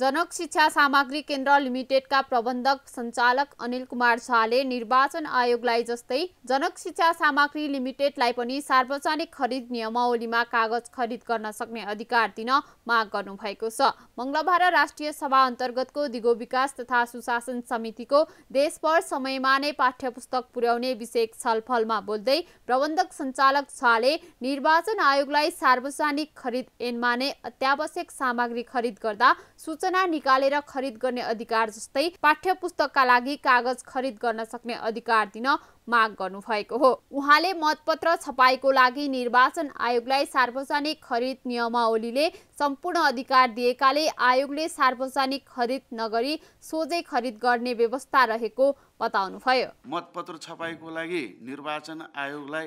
जनक शिक्षा सामग्री केन्द्र लिमिटेडका प्रबन्धक सञ्चालक अनिल कुमार झाले निर्वाचन आयोगलाई जस्तै जनक शिक्षा सामग्री लिमिटेडलाई पनि सार्वजनिक खरिद नियमावलीमा कागज खरिद गर्न सक्ने अधिकार दिन माग गर्नुभएको छ। मङ्गलबार राष्ट्रिय सभा अन्तर्गतको दिगो विकास तथा सुशासन समितिको देशभर समयमा नै पाठ्य पुस्तक पुर्याउने विषय छलफलमा बोल्दै प्रबन्धक सञ्चालक झाले निर्वाचन आयोगलाई सार्वजनिक खरिद ऐनमा नै अत्यावश्यक सामग्री खरिद गर्दा सूचना निकालेर खरिद गर्ने अधिकार जस्तै पाठ्य पुस्तकका लागि कागज खरिद गर्न सक्ने अधिकार दिन माग गर्नुभएको हो। उहाँले मतपत्र छपाईको लागि निर्वाचन आयोगलाई सार्वजनिक खरिद नियमावलीले सम्पूर्ण अधिकार दिएकाले आयोगले सार्वजनिक खरिद नगरी सोझै खरिद गर्ने व्यवस्था रहेको बताउनुभयो। मतपत्र छपाईको लागि निर्वाचन आयोगलाई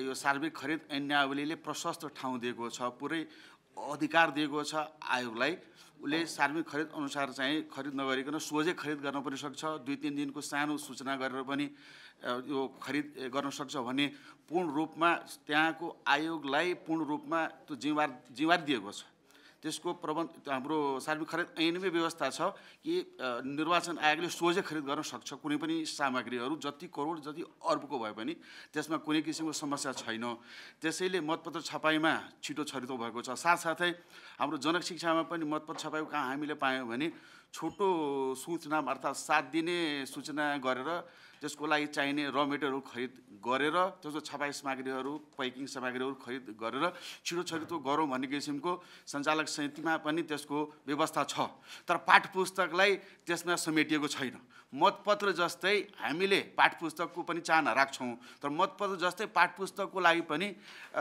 यो सार्वजनिक खरिद नियमावलीले प्रशस्त ठाउँ दिएको छ पुरै अधिकार दिएको छ आयोगलाई। उसले सार्वजनिक खरिद अनुसार चाहिँ खरिद नगरिकन सोझै खरिद गर्न पनि सक्छ। दुई तिन दिनको सानो सूचना गरेर पनि यो खरिद गर्न सक्छ भने पूर्ण रूपमा त्यहाँको आयोगलाई पूर्ण रूपमा त्यो जिम्मेवार जिम्मेवार दिएको छ। त्यसको प्रबन्ध हाम्रो सार्वजनिक खरिद ऐनमै व्यवस्था छ कि निर्वाचन आयोगले सोझै खरिद गर्न सक्छ कुनै पनि सामग्रीहरू जति करोड जति अर्बको भए पनि त्यसमा कुनै किसिमको समस्या छैन। त्यसैले मतपत्र छपाईमा छिटो छरितो भएको छ। साथसाथै हाम्रो जनक शिक्षामा पनि मतपत्र छपाईको कहाँ हामीले पायौँ भने छोटो सूचना अर्थात् सात दिने सूचना गरेर त्यसको लागि चाहिने र मेटेरियलहरू खरिद गरेर त्यसको छपाई सामग्रीहरू पैकिङ सामग्रीहरू खरिद गरेर छिटो छिटो गरौँ भन्ने किसिमको सञ्चालक समितिमा पनि त्यसको व्यवस्था छ। तर पाठ पुस्तकलाई त्यसमा समेटिएको छैन। मतपत्र जस्तै हामीले पाठ पुस्तकको पनि चाहना राख्छौँ। तर मतपत्र जस्तै पाठ पुस्तकको लागि पनि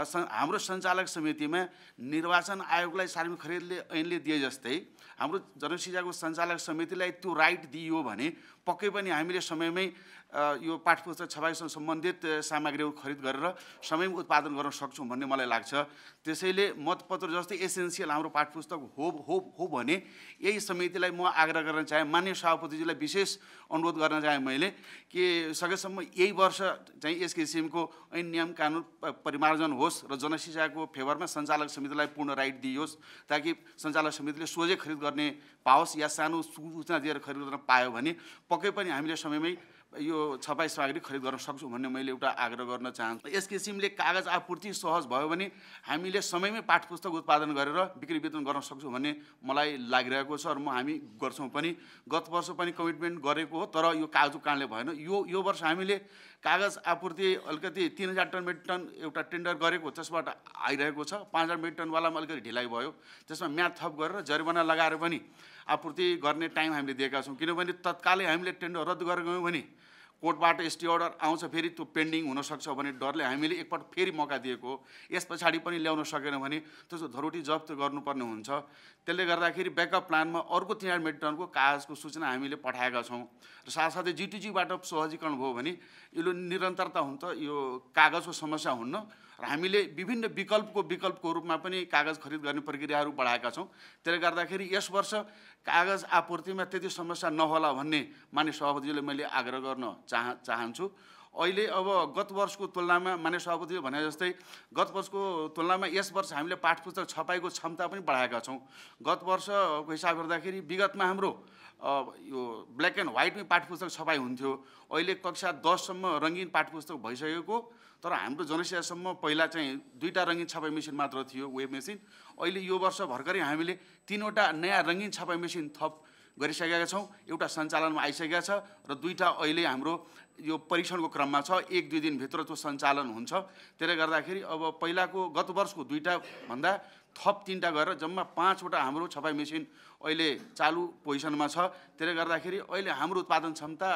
हाम्रो सञ्चालक समितिमा निर्वाचन आयोगलाई सार्वजनिक खरिदले ऐनले दिए जस्तै हाम्रो जनशिक्षाको सञ्चालक समितिलाई त्यो राइट दिइयो भने पक्कै पनि हामीले समयमै यो पाठ पुस्तक छपाईसँग सम्बन्धित सामग्रीहरू खरिद गरेर समयमा उत्पादन गर्न सक्छौँ भन्ने मलाई लाग्छ। त्यसैले मतपत्र जस्तै एसेन्सियल हाम्रो पाठ पुस्तक हो हो हो भने यही समितिलाई म आग्रह गर्न चाहेँ मान्य सभापतिजीलाई विशेष अनुरोध गर्न चाहेँ मैले कि सकेसम्म यही वर्ष चाहिँ यस किसिमको ऐन नियम कानुन परिमार्जन होस् र जनशिक्षाको फेभरमा सञ्चालक समितिलाई पूर्ण राइट दिइयोस् ताकि सञ्चालक समितिले सोझै खरिद गर्ने पाओस् या सानो सूचना दिएर खरिद गर्न पायो भने पक्कै पनि हामीले समयमै यो छपाई सामग्री खरिद गर्न सक्छौँ भन्ने मैले एउटा आग्रह गर्न चाहन्छु। यस किसिमले कागज आपूर्ति सहज भयो भने हामीले समयमै पाठ पुस्तक उत्पादन गरेर बिक्री वितरण गर्न सक्छौँ भन्ने मलाई लागिरहेको छ र म हामी गर्छौँ पनि। गत वर्ष पनि कमिटमेन्ट गरेको हो तर यो कागजको कारणले भएन। यो यो वर्ष हामीले कागज आपूर्ति अलिकति तिन हजार टन मेट्रिक टन एउटा टेन्डर गरेको त्यसबाट आइरहेको छ। पाँच हजार मेट्रिक टनवालामा अलिकति ढिलाइ भयो। त्यसमा म्याद थप गरेर जरिवाना लगाएर पनि आपूर्ति गर्ने टाइम हामीले दिएका छौँ। किनभने तत्कालै हामीले टेन्डर रद्द गरेर गयौँ भने कोर्टबाट एसटी अर्डर आउँछ फेरि त्यो पेन्डिङ हुनसक्छ भन्ने डरले हामीले एकपल्ट फेरि मौका दिएको। हो यस पछाडि पनि ल्याउन सकेन भने त्यसको धरोटी जफ्त गर्नुपर्ने हुन्छ। त्यसले गर्दाखेरि ब्याकअप प्लानमा अर्को तिन मेट्रिक टनको कागजको सूचना हामीले पठाएका छौँ। र साथसाथै जिटिजीबाट सहजीकरण भयो भने यो निरन्तरता हुन्छ यो कागजको समस्या हुन्न र हामीले विभिन्न विकल्पको विकल्पको रूपमा पनि कागज खरिद गर्ने प्रक्रियाहरू बढाएका छौँ। त्यसले गर्दाखेरि यस वर्ष कागज आपूर्तिमा त्यति समस्या नहोला भन्ने मान्य सभापतिजीले मैले आग्रह गर्न चाह चाहन्छु। अहिले अब गत वर्षको तुलनामा मान्य सभापतिले भने जस्तै गत वर्षको तुलनामा यस वर्ष हामीले पाठ पुस्तक छपाईको क्षमता पनि बढाएका छौँ। गत वर्षको हिसाब गर्दाखेरि विगतमा हाम्रो यो ब्ल्याक एन्ड व्हाइटमै पाठ पुस्तक छपाई हुन्थ्यो। अहिले कक्षा दससम्म रङ्गिन पुस्तक भइसकेको तर हाम्रो जनशिक्षासम्म पहिला चाहिँ दुईवटा रङ्गिन छपाई मेसिन मात्र थियो वेब मेसिन। अहिले यो वर्ष भर्खरै हामीले तिनवटा नयाँ रङ्गिन छपाई मेसिन थप गरिसकेका छौँ एउटा सञ्चालनमा आइसकेका छ र दुईवटा अहिले हाम्रो यो परीक्षणको क्रममा छ। एक दुई दिनभित्र त्यो सञ्चालन हुन्छ। त्यसले गर्दाखेरि अब पहिलाको गत वर्षको दुईवटा भन्दा थप तिनवटा गरेर जम्मा पाँचवटा हाम्रो छपाई मेसिन अहिले चालु पोजिसनमा छ। त्यसले गर्दाखेरि अहिले हाम्रो उत्पादन क्षमता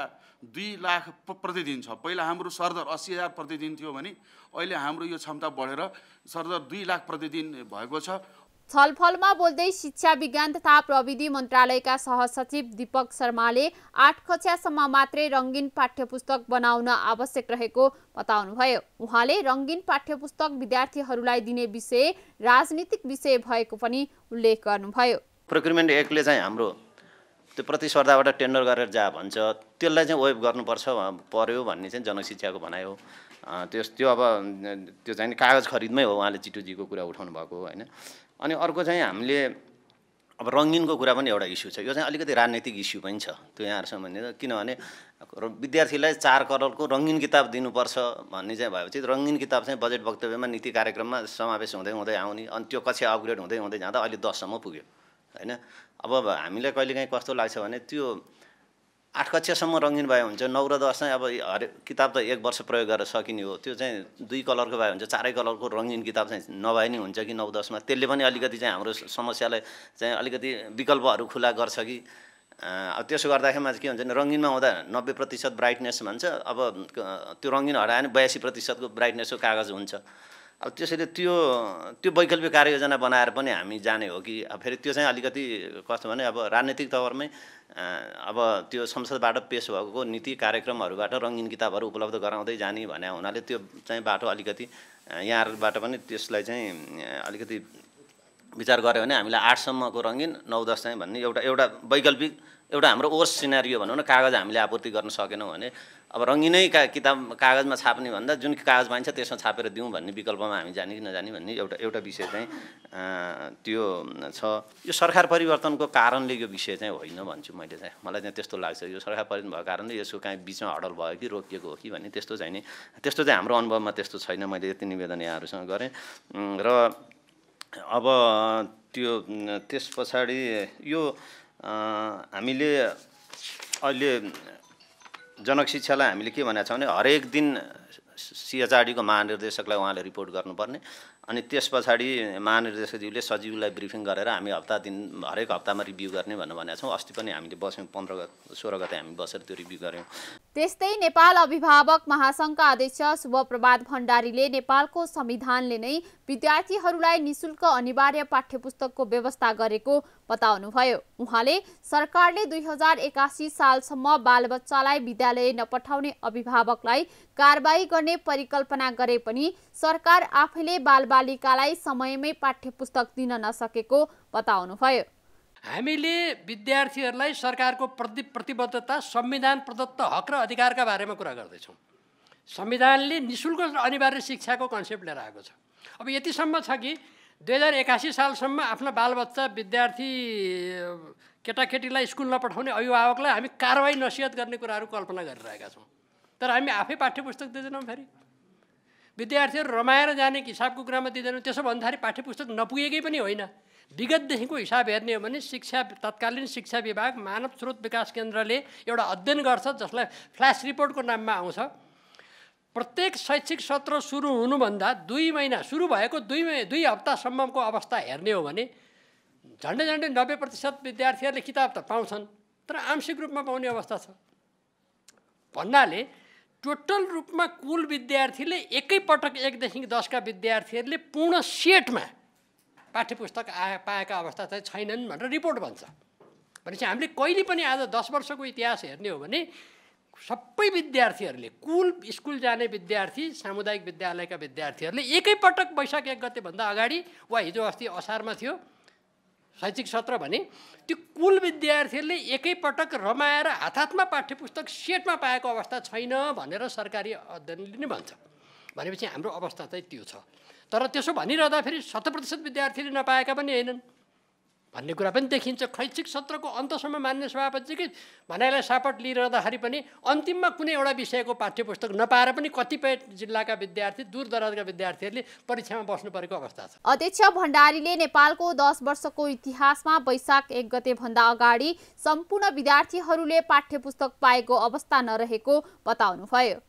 दुई लाख प्रतिदिन छ। पहिला हाम्रो सरदर अस्सी हजार प्रतिदिन थियो भने अहिले हाम्रो यो क्षमता बढेर सरदर दुई लाख प्रतिदिन भएको छ। छलफलमा बोल्दै शिक्षा विज्ञान तथा प्रविधि मन्त्रालयका सहसचिव दीपक शर्माले आठ कक्षासम्म मात्रै रङ्गिन पाठ्यपुस्तक बनाउन आवश्यक रहेको बताउनुभयो। उहाँले रङ्गिन पाठ्यपुस्तक विद्यार्थीहरूलाई दिने विषय राजनीतिक विषय भएको पनि उल्लेख गर्नुभयो। प्रोक्युरमेन्ट एक्टले चाहिँ हाम्रो त्यो प्रतिस्पर्धाबाट टेन्डर गरेर जा भन्छ त्यसलाई चाहिँ वेब गर्नुपर्छ पर्यो भन्ने चाहिँ जनशिक्षाको भनाइ हो। त्यस त्यो अब त्यो चाहिँ कागज खरिदमै हो उहाँले चिटुजीको कुरा उठाउनु भएको होइन। अनि अर्को चाहिँ हामीले अब रङ्गिनको कुरा पनि एउटा इस्यु छ। यो चाहिँ अलिकति राजनैतिक इस्यु पनि छ त्यो यहाँहरूसँग किनभने विद्यार्थीलाई चार करोडको रङ्गिन किताब दिनुपर्छ भन्ने चाहिँ भएपछि रङ्गिन किताब चाहिँ बजेट वक्तव्यमा नीति कार्यक्रममा समावेश हुँदै हुँदै आउने अनि त्यो कक्षा अपग्रेड हुँदै हुँदै जाँदा अहिले दससम्म पुग्यो होइन? अब हामीलाई कहिलेकाहीँ कस्तो लाग्छ भने त्यो आठ कक्षासम्म रङ्गिन भए हुन्छ। नौ र दस चाहिँ अब हरेक किताब त एक वर्ष प्रयोग गरेर सकिने हो। त्यो चाहिँ दुई कलरको भए हुन्छ चारै कलरको रङ्गिन किताब चाहिँ नभए नि हुन्छ कि नौ दसमा। त्यसले पनि अलिकति चाहिँ हाम्रो समस्यालाई चाहिँ अलिकति विकल्पहरू खुला गर्छ कि अब त्यसो गर्दाखेरिमा चाहिँ के हुन्छ भने रङ्गिनमा हुँदा नब्बे प्रतिशत ब्राइटनेस भन्छ। अब त्यो रङ्गिन हरायो भने बयासी प्रतिशतको ब्राइटनेसको कागज हुन्छ। अब त्यसैले त्यो त्यो वैकल्पिक कार्ययोजना बनाएर पनि हामी जाने हो कि अब फेरि त्यो चाहिँ अलिकति कस्तो भने अब राजनैतिक तवरमै अब त्यो संसदबाट पेस भएको नीति कार्यक्रमहरूबाट रङ्गिन किताबहरू उपलब्ध गराउँदै जाने भने हुनाले त्यो चाहिँ बाटो अलिकति यहाँहरूबाट पनि त्यसलाई चाहिँ अलिकति विचार गऱ्यो भने हामीलाई आठसम्मको रङ्गिन नौ दस चाहिँ भन्ने एउटा एउटा वैकल्पिक एउटा हाम्रो ओर्स सिनारियो भनौँ न कागज हामीले आपूर्ति गर्न सकेनौँ भने अब रङ्गिनै का किताब कागजमा छाप्ने भन्दा जुन कागज पाइन्छ त्यसमा छापेर दिउँ भन्ने विकल्पमा हामी जाने कि नजाने भन्ने एउटा एउटा विषय चाहिँ त्यो छ। यो सरकार परिवर्तनको कारणले यो विषय चाहिँ होइन भन्छु मैले चाहिँ। मलाई चाहिँ त्यस्तो लाग्छ। यो सरकार परिवर्तन भएको कारणले यसको काहीँ बिचमा हडल भयो कि रोकिएको हो कि भन्ने त्यस्तो चाहिँ नि त्यस्तो चाहिँ हाम्रो अनुभवमा त्यस्तो छैन। मैले यति निवेदन यहाँहरूसँग गरेँ। र अब त्यो त्यस पछाडि यो हामीले अहिले जनक शिक्षालाई हामीले के भनेको छौँ भने हरेक दिन सिएचआरडीको महानिर्देशकलाई उहाँले रिपोर्ट गर्नुपर्ने अनि त्यस पछाडि महानिर्देशकज्यूले सचिवलाई ब्रिफिङ गरेर हामी हप्ता दिन हरेक हप्तामा रिभ्यू गर्ने भनेर भनेको छौँ। अस्ति पनि हामीले बस्यौँ पन्ध्र गते सोह्र गते हामी बसेर त्यो रिभ्यू गऱ्यौँ। त्यस्तै नेपाल अभिभावक महासङ्घका अध्यक्ष शुभप्रभात भण्डारीले नेपालको संविधानले नै विद्यार्थीहरूलाई निशुल्क अनिवार्य पाठ्यपुस्तकको व्यवस्था गरेको बताउनुभयो। उहाँले सरकारले दुई हजार एकासी सालसम्म बालबच्चालाई विद्यालय नपठाउने अभिभावकलाई कारवाही गर्ने परिकल्पना गरे पनि सरकार आफैले बालबालिकालाई समयमै पाठ्य पुस्तक दिन नसकेको बताउनुभयो। हामीले विद्यार्थीहरूलाई सरकारको प्रति प्रतिबद्धता संविधान प्रदत्त हक र अधिकारका बारेमा कुरा गर्दैछौँ। संविधानले नि शुल्क अनिवार्य शिक्षाको कन्सेप्ट लिएर आएको छ। अब यतिसम्म छ कि दुई हजार एकासी सालसम्म आफ्ना बालबच्चा विद्यार्थी केटाकेटीलाई स्कुल नपठाउने अभिभावकलाई हामी कारवाही नसिहत गर्ने कुराहरू कल्पना गरिरहेका छौँ। तर हामी आफै पाठ्य पुस्तक दिँदैनौँ फेरि। विद्यार्थीहरू रमाएर जाने हिसाबको कुरामा दिँदैनौँ त्यसो भन्दाखेरि पाठ्य पुस्तक नपुगेकै पनि होइन। विगतदेखिको हिसाब हेर्ने हो भने शिक्षा तत्कालीन शिक्षा विभाग मानव स्रोत विकास केन्द्रले एउटा अध्ययन गर्छ जसलाई फ्ल्यास रिपोर्टको नाममा आउँछ। प्रत्येक शैक्षिक सत्र सुरु हुनुभन्दा दुई महिना सुरु भएको दुई दुई हप्तासम्मको अवस्था हेर्ने हो भने झन्डै झन्डै नब्बे प्रतिशत विद्यार्थीहरूले किताब त पाउँछन् तर आंशिक रूपमा पाउने अवस्था छ। भन्नाले टोटल रूपमा कुल विद्यार्थीले एकैपटक एकदेखि दसका विद्यार्थीहरूले पूर्ण सेटमा पाठ्य पुस्तक आ पाएका अवस्था चाहिँ छैनन् भनेर रिपोर्ट भन्छ। भनेपछि हामीले कहिले पनि आज दस वर्षको इतिहास हेर्ने हो भने सबै विद्यार्थीहरूले कुल स्कुल जाने विद्यार्थी सामुदायिक विद्यालयका विद्यार्थीहरूले एकैपटक वैशाख एक गतेभन्दा अगाडि वा हिजो अस्ति असारमा थियो शैक्षिक सत्र भने त्यो कुल विद्यार्थीहरूले एकैपटक रमाएर हात हातमा पाठ्य पुस्तक सेटमा पाएको अवस्था छैन भनेर सरकारी अध्ययनले नै भन्छ। भनेपछि हाम्रो अवस्था चाहिँ त्यो छ। तर त्यसो भनिरहँदा फेरि शत प्रतिशत विद्यार्थीले नपाएका पनि होइनन्। भन्ने कुरा पनि देखिन्छ खैक्षिक सत्रको अन्तसम्म मान्य सभापतिकै भनाइलाई सापट लिइरहँदाखेरि पनि अन्तिममा कुनै एउटा विषयको पाठ्य पुस्तक नपाएर पनि कतिपय जिल्लाका विद्यार्थी दूर दराजका विद्यार्थीहरूले परीक्षामा बस्नु परेको अवस्था छ। अध्यक्ष भण्डारीले नेपालको दस वर्षको इतिहासमा वैशाख एक गते भन्दा अगाडि सम्पूर्ण विद्यार्थीहरूले पाठ्य पुस्तक पाएको अवस्था नरहेको बताउनुभयो।